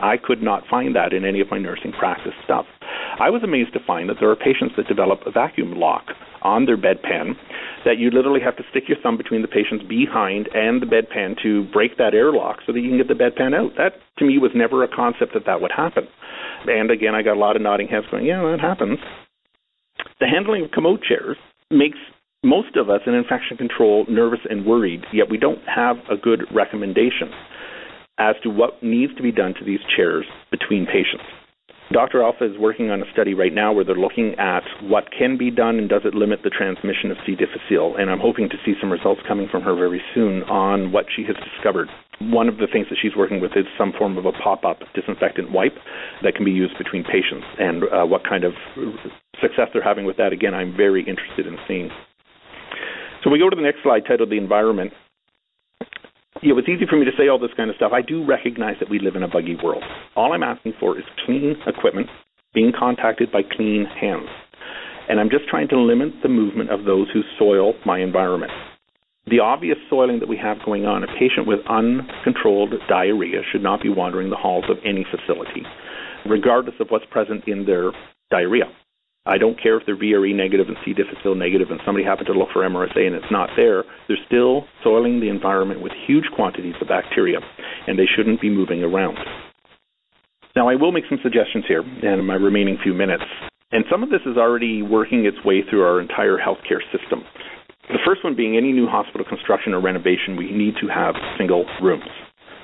I could not find that in any of my nursing practice stuff. I was amazed to find that there are patients that develop a vacuum lock on their bedpan that you literally have to stick your thumb between the patient's behind and the bedpan to break that airlock so that you can get the bedpan out. That to me was never a concept that that would happen. And again, I got a lot of nodding heads going, yeah, that happens. The handling of commode chairs makes most of us in infection control nervous and worried, yet we don't have a good recommendation as to what needs to be done to these chairs between patients. Dr. Alfa is working on a study right now where they're looking at what can be done and does it limit the transmission of C. difficile. And I'm hoping to see some results coming from her very soon on what she has discovered. One of the things that she's working with is some form of a pop up disinfectant wipe that can be used between patients. And uh, what kind of success they're having with that, again, I'm very interested in seeing. So we go to the next slide titled The Environment. You know, it's easy for me to say all this kind of stuff. I do recognize that we live in a buggy world. All I'm asking for is clean equipment, being contacted by clean hands. And I'm just trying to limit the movement of those who soil my environment. The obvious soiling that we have going on, a patient with uncontrolled diarrhea should not be wandering the halls of any facility, regardless of what's present in their diarrhea. I don't care if they're VRE negative and C. difficile negative and somebody happened to look for MRSA and it's not there. They're still soiling the environment with huge quantities of bacteria, and they shouldn't be moving around. Now, I will make some suggestions here in my remaining few minutes, and some of this is already working its way through our entire healthcare system. The first one being any new hospital construction or renovation, we need to have single rooms.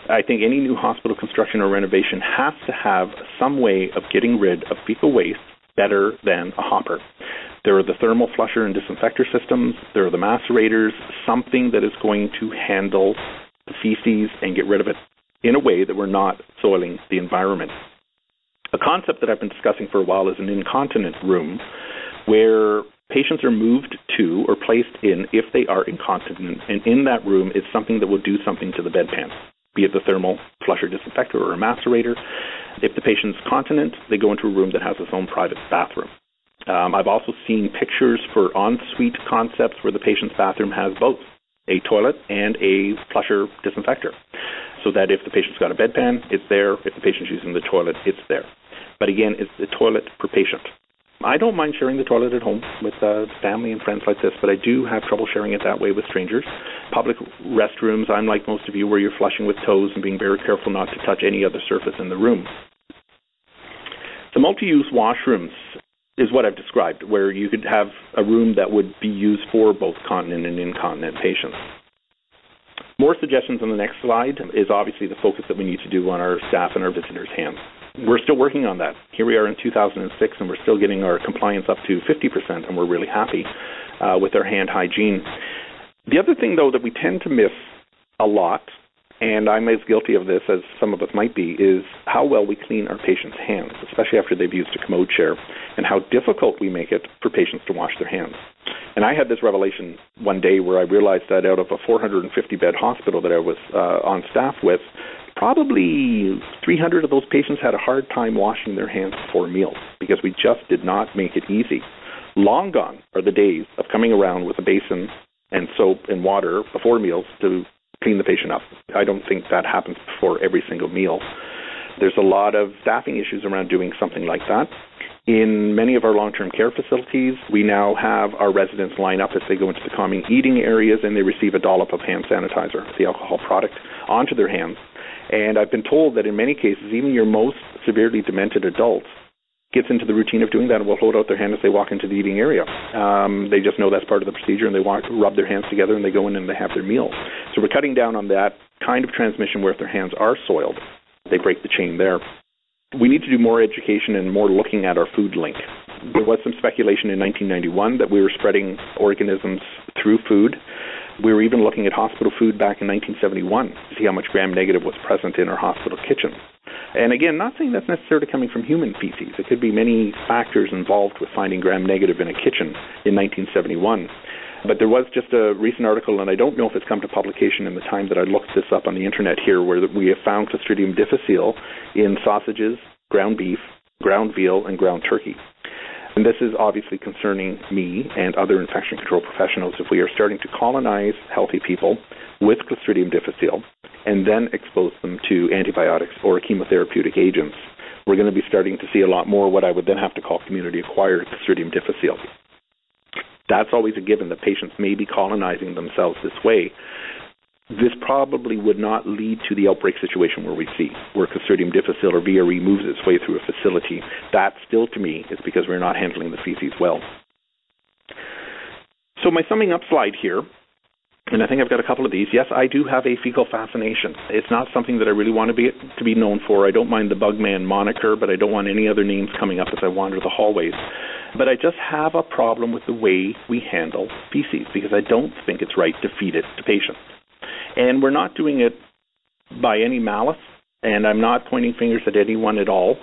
I think any new hospital construction or renovation has to have some way of getting rid of fecal waste better than a hopper. There are the thermal flusher and disinfector systems. There are the macerators, something that is going to handle the feces and get rid of it in a way that we're not soiling the environment. A concept that I've been discussing for a while is an incontinent room where patients are moved to or placed in if they are incontinent. And in that room is something that will do something to the bedpan, be it the thermal flusher disinfector or a macerator. If the patient's continent, they go into a room that has its own private bathroom. Um, I've also seen pictures for ensuite concepts where the patient's bathroom has both a toilet and a flusher disinfector, so that if the patient's got a bedpan, it's there. If the patient's using the toilet, it's there. But again, it's the toilet per patient. I don't mind sharing the toilet at home with uh, family and friends like this, but I do have trouble sharing it that way with strangers. Public restrooms, I'm like most of you, where you're flushing with toes and being very careful not to touch any other surface in the room. The multi-use washrooms is what I've described, where you could have a room that would be used for both continent and incontinent patients. More suggestions on the next slide is obviously the focus that we need to do on our staff and our visitors' hands. We're still working on that. Here we are in 2006, and we're still getting our compliance up to 50%, and we're really happy uh, with our hand hygiene. The other thing, though, that we tend to miss a lot and I'm as guilty of this as some of us might be, is how well we clean our patients' hands, especially after they've used a commode chair, and how difficult we make it for patients to wash their hands. And I had this revelation one day where I realized that out of a 450 bed hospital that I was uh, on staff with, probably 300 of those patients had a hard time washing their hands before meals because we just did not make it easy Long gone are the days of coming around with a basin and soap and water before meals to clean the patient up. I don't think that happens before every single meal. There's a lot of staffing issues around doing something like that. In many of our long term care facilities, we now have our residents line up as they go into the common eating areas and they receive a dollop of hand sanitizer, the alcohol product, onto their hands. And I've been told that in many cases, even your most severely demented adults gets into the routine of doing that and will hold out their hand as they walk into the eating area. Um, they just know that's part of the procedure and they walk, rub their hands together and they go in and they have their meal. So we're cutting down on that kind of transmission where if their hands are soiled, they break the chain there we need to do more education and more looking at our food link. There was some speculation in 1991 that we were spreading organisms through food. We were even looking at hospital food back in 1971 to see how much gram negative was present in our hospital kitchens. And again, not saying that's necessarily coming from human feces. It could be many factors involved with finding gram negative in a kitchen in 1971. But there was just a recent article, and I don't know if it's come to publication in the time that I looked this up on the internet here, where we have found Clostridium difficile in sausages, ground beef, ground veal, and ground turkey. And this is obviously concerning me and other infection control professionals if we are starting to colonize healthy people with Clostridium difficile and then expose them to antibiotics or chemotherapeutic agents. We're going to be starting to see a lot more what I would then have to call community acquired Clostridium difficile that's always a given that patients may be colonizing themselves this way. This probably would not lead to the outbreak situation where we see where Clostridium difficile or VRE moves its way through a facility. That still, to me, is because we're not handling the feces well. So my summing up slide here and I think I've got a couple of these. Yes, I do have a fecal fascination. It's not something that I really want to be to be known for. I don't mind the Bugman moniker, but I don't want any other names coming up as I wander the hallways. But I just have a problem with the way we handle feces because I don't think it's right to feed it to patients. And we're not doing it by any malice, and I'm not pointing fingers at anyone at all.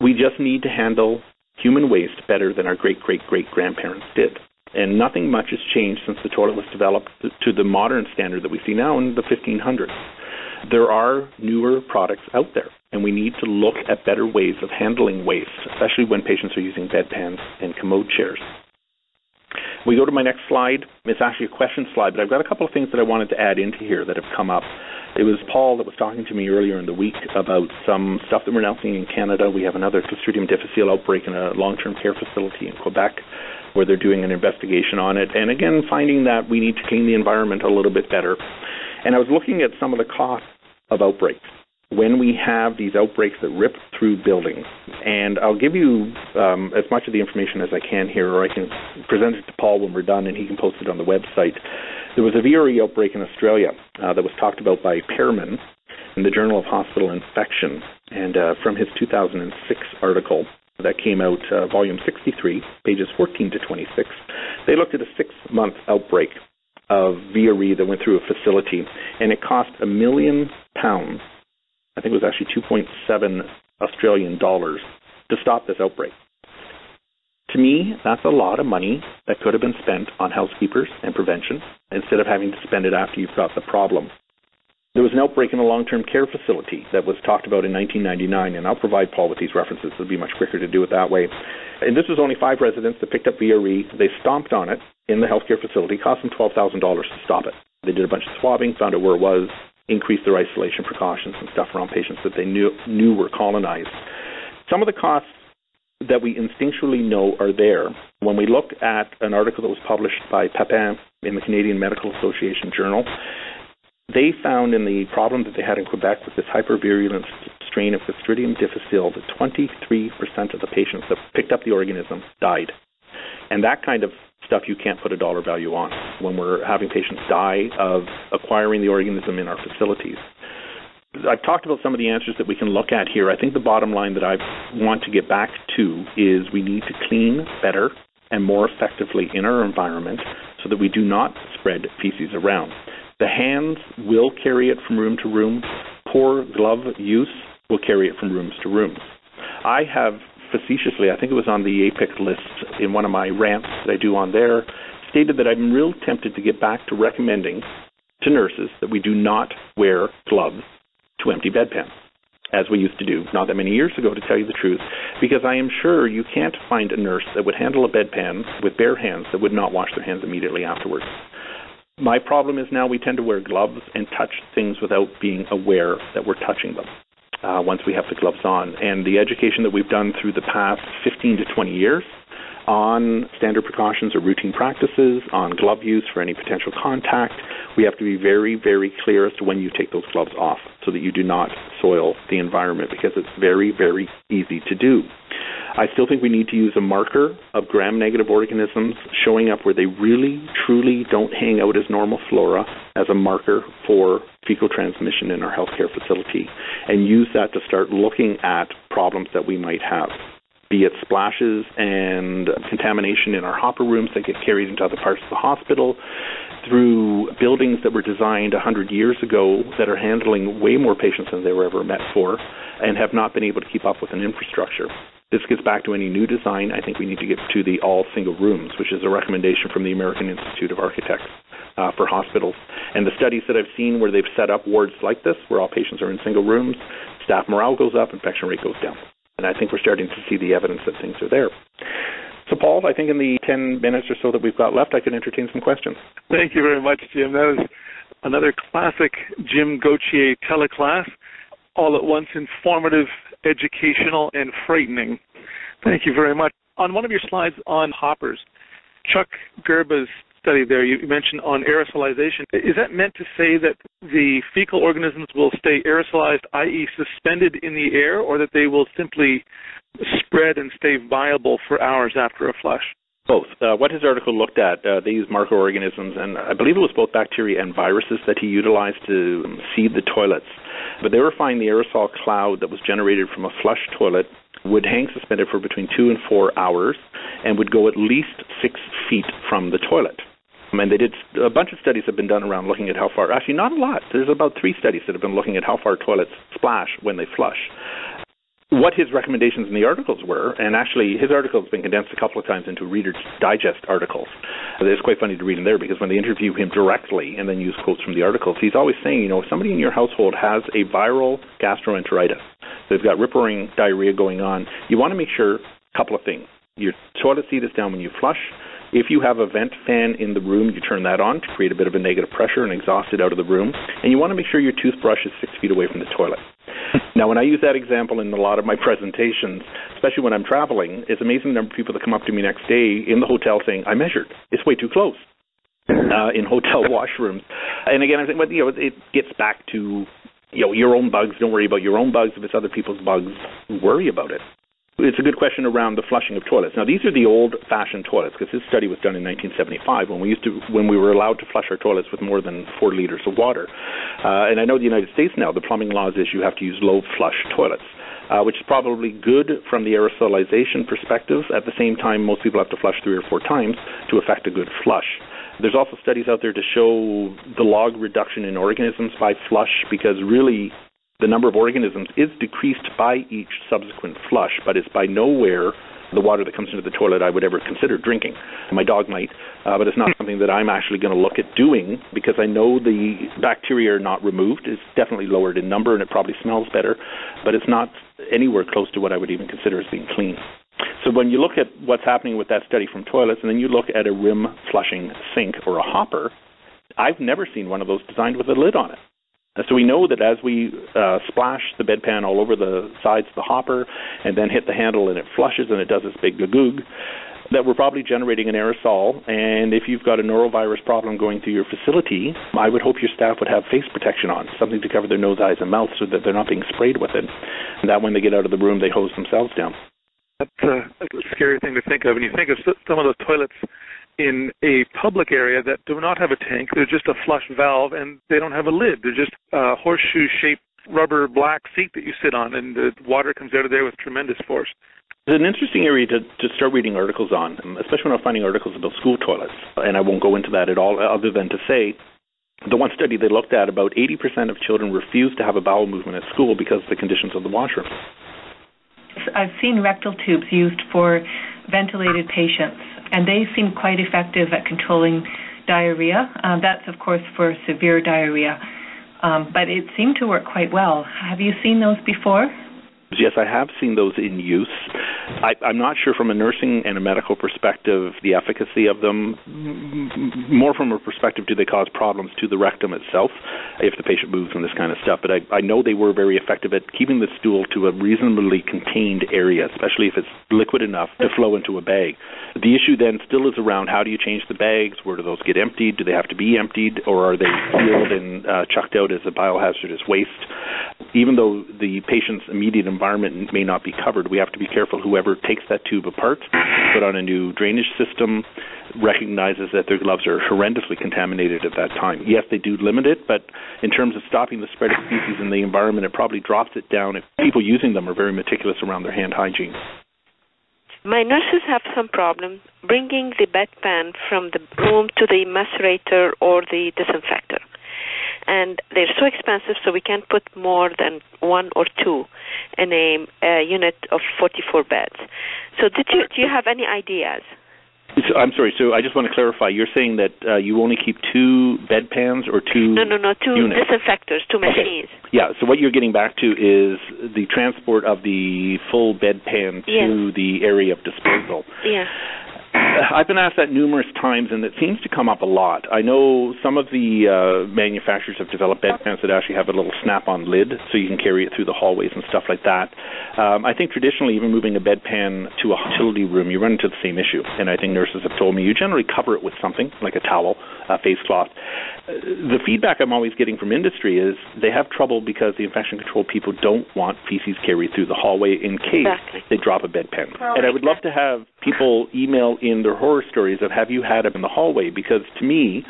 We just need to handle human waste better than our great great great grandparents did. And nothing much has changed since the toilet was developed to the modern standard that we see now in the 1500s. There are newer products out there, and we need to look at better ways of handling waste, especially when patients are using bedpans and commode chairs. We go to my next slide. It's actually a question slide, but I've got a couple of things that I wanted to add into here that have come up. It was Paul that was talking to me earlier in the week about some stuff that we're now seeing in Canada. We have another Clostridium difficile outbreak in a long-term care facility in Quebec where they're doing an investigation on it. And again, finding that we need to clean the environment a little bit better. And I was looking at some of the costs of outbreaks when we have these outbreaks that rip through buildings. And I'll give you um, as much of the information as I can here, or I can present it to Paul when we're done and he can post it on the website. There was a VRE outbreak in Australia uh, that was talked about by Pearman in the Journal of Hospital Infection. And uh, from his 2006 article, that came out, uh, volume 63, pages 14 to 26. They looked at a six month outbreak of VRE that went through a facility, and it cost a million pounds, I think it was actually 2.7 Australian dollars, to stop this outbreak. To me, that's a lot of money that could have been spent on housekeepers and prevention instead of having to spend it after you've got the problem. There was an outbreak in a long term care facility that was talked about in 1999, and I'll provide Paul with these references. It'll be much quicker to do it that way. And this was only five residents that picked up VRE. They stomped on it in the healthcare facility, cost them $12,000 to stop it. They did a bunch of swabbing, found out where it was, increased their isolation precautions and stuff around patients that they knew, knew were colonized. Some of the costs that we instinctually know are there. When we look at an article that was published by Pepin in the Canadian Medical Association Journal, they found in the problem that they had in Quebec with this hypervirulent strain of Clostridium difficile that 23% of the patients that picked up the organism died. And that kind of stuff you can't put a dollar value on when we're having patients die of acquiring the organism in our facilities. I've talked about some of the answers that we can look at here. I think the bottom line that I want to get back to is we need to clean better and more effectively in our environment so that we do not spread feces around. The hands will carry it from room to room. Poor glove use will carry it from rooms to rooms. I have facetiously, I think it was on the APIC list in one of my rants that I do on there, stated that I'm real tempted to get back to recommending to nurses that we do not wear gloves to empty bedpans. as we used to do not that many years ago, to tell you the truth, because I am sure you can't find a nurse that would handle a bedpan with bare hands that would not wash their hands immediately afterwards. My problem is now we tend to wear gloves and touch things without being aware that we're touching them. Uh, once we have the gloves on. And the education that we've done through the past 15 to 20 years on standard precautions or routine practices, on glove use for any potential contact. We have to be very, very clear as to when you take those gloves off so that you do not soil the environment because it's very, very easy to do. I still think we need to use a marker of gram negative organisms showing up where they really, truly don't hang out as normal flora as a marker for fecal transmission in our healthcare facility and use that to start looking at problems that we might have be it splashes and contamination in our hopper rooms that get carried into other parts of the hospital, through buildings that were designed 100 years ago that are handling way more patients than they were ever meant for and have not been able to keep up with an infrastructure. This gets back to any new design. I think we need to get to the all single rooms, which is a recommendation from the American Institute of Architects uh, for hospitals. And the studies that I've seen where they've set up wards like this, where all patients are in single rooms, staff morale goes up, infection rate goes down. And I think we're starting to see the evidence that things are there. So, Paul, I think in the 10 minutes or so that we've got left, I can entertain some questions. Thank you very much, Jim. That was another classic Jim Gauthier teleclass, all at once informative, educational, and frightening. Thank you very much. On one of your slides on hoppers, Chuck Gerba's study there you mentioned on aerosolization. Is that meant to say that the fecal organisms will stay aerosolized, i.e., suspended in the air, or that they will simply spread and stay viable for hours after a flush? Both. Uh, what his article looked at, uh, they used microorganisms, and I believe it was both bacteria and viruses that he utilized to seed the toilets. But they were finding the aerosol cloud that was generated from a flush toilet would hang suspended for between two and four hours and would go at least six feet from the toilet. And they did a bunch of studies have been done around looking at how far. Actually, not a lot. There's about three studies that have been looking at how far toilets splash when they flush. What his recommendations in the articles were, and actually his article has been condensed a couple of times into Reader's Digest articles. It's quite funny to read in there because when they interview him directly and then use quotes from the articles, he's always saying, you know, if somebody in your household has a viral gastroenteritis, they've got rip roaring diarrhea going on, you want to make sure a couple of things. Your toilet seat is down when you flush if you have a vent fan in the room, you turn that on to create a bit of a negative pressure and exhaust it out of the room. And you want to make sure your toothbrush is six feet away from the toilet. <laughs> now, when I use that example in a lot of my <laughs> presentations, especially when I'm traveling, it's amazing the number of people that come up to me next day in the hotel saying, I measured. It's way too close. Uh, in hotel <laughs> washrooms. And again, I think, well, you know, it gets back to you know your own bugs. Don't worry about your own bugs. If it's other people's bugs, worry about it. It's a good question around the flushing of toilets. Now, these are the old-fashioned toilets because this study was done in 1975 when we used to when we were allowed to flush our toilets with more than four liters of water. Uh, and I know the United States now the plumbing laws is you have to use low-flush toilets. Uh, which is probably good from the aerosolization perspective. At the same time, most people have to flush three or four times to affect a good flush. There's also studies out there to show the log reduction in organisms by flush because really the number of organisms is decreased by each subsequent flush, but it's by nowhere the water that comes into the toilet I would ever consider drinking. My dog might, uh, but it's not something that I'm actually going to look at doing because I know the bacteria are not removed. It's definitely lowered in number and it probably smells better, but it's not anywhere close to what I would even consider as being clean. So when you look at what's happening with that study from toilets and then you look at a rim flushing sink or a hopper, I've never seen one of those designed with a lid on it. So we know that as we uh, splash the bedpan all over the sides of the hopper and then hit the handle and it flushes and it does this big gagoog, that we're probably generating an aerosol. And if you've got a norovirus problem going through your facility, I would hope your staff would have face protection on, something to cover their nose, eyes, and mouth so that they're not being sprayed with it. And that when they get out of the room, they hose themselves down. That's a, a scary thing to think of. And you think of some of those toilets in a public area that do not have a tank. They're just a flush valve and they don't have a lid. They're just a horseshoe shaped rubber black seat that you sit on and the water comes out of there with tremendous force. It's an interesting area to, to start reading articles on, um, especially when I'm finding articles about school toilets. And I won't go into that at all, uh, other than to say the one study they looked at, about 80% of children refused to have a bowel movement at school because of the conditions of the washroom. I've seen rectal tubes used for ventilated patients and they seem quite effective at controlling diarrhea. Uh, that's, of course, for severe diarrhea. um, but it seemed to work quite well. Have you seen those before? Yes, I have seen those in use. I, am not sure from a nursing and a medical perspective the efficacy of them. More from a perspective, do they cause problems to the rectum itself if the patient moves and this kind of stuff? But I, I know they were very effective at keeping the stool to a reasonably contained area, especially if it's liquid enough to flow into a bag. The issue then still is around how do you change the bags? Where do those get emptied? Do they have to be emptied, or are they sealed and uh, chucked out as a biohazardous waste? Even though the patient's immediate environment may not be covered, we have to be careful whoever takes that tube apart, put on a new drainage system, recognizes that their gloves are horrendously contaminated at that time. Yes, they do limit it, but in terms of stopping the spread of feces in the environment, it probably drops it down if people using them are very meticulous around their hand hygiene. My nurses have some problem bringing the bedpan from the room to the macerator or the disinfector and they're so expensive, so we can't put more than one or two in a, a unit of 44 beds. So, did you do you have any ideas? So, I'm sorry. So I just want to clarify. You're saying that uh, you only keep two bedpans or two? No, no, no. Two units. disinfectors, two machines. Okay. Yeah. So what you're getting back to is the transport of the full bedpan yes. to the area of disposal. Yeah. I've been asked that numerous times, and it seems to come up a lot. I know some of the uh, manufacturers have developed bedpans that actually have a little snap-on lid, so you can carry it through the hallways and stuff like that. Um, I think traditionally, even moving a bedpan to a utility room, you run into the same issue. And I think nurses have told me you generally cover it with something like a towel, a face cloth. Uh, the feedback I'm always getting from industry is they have trouble because the infection control people don't want feces carried through the hallway in case exactly. they drop a bedpan. and I would love to have people email in their horror stories of have you had them in the hallway because to me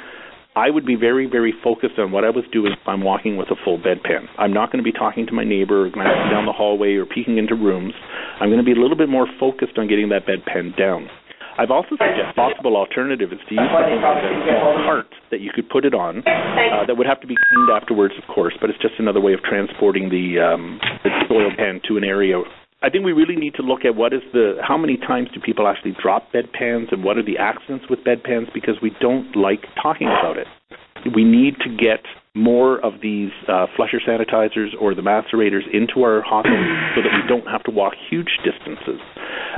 I would be very, very focused on what I was doing if I'm walking with a full bedpan. I'm not going to be talking to my neighbor or glancing down the hallway or peeking into rooms. I'm going to be a little bit more focused on getting that bedpan down. I've also suggested possible alternative is to use something like a small cart that you could put it on. Uh, that would have to be cleaned afterwards, of course, but it's just another way of transporting the, um, the soil pan to an area I think we really need to look at what is the how many times do people actually drop bedpans and what are the accidents with bedpans because we don't like talking about it. We need to get more of these uh, flusher sanitizers or the macerators into our hospitals <clears throat> so that we don't have to walk huge distances.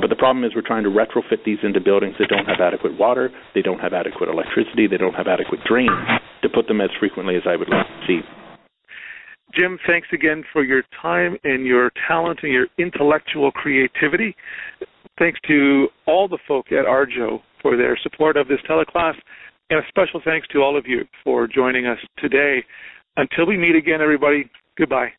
But the problem is we're trying to retrofit these into buildings that don't have adequate water, they don't have adequate electricity, they don't have adequate drains to put them as frequently as I would like to see. Jim, thanks again for your time and your talent and your intellectual creativity. Thanks to all the folk at Arjo for their support of this teleclass, and a special thanks to all of you for joining us today. Until we meet again, everybody, goodbye.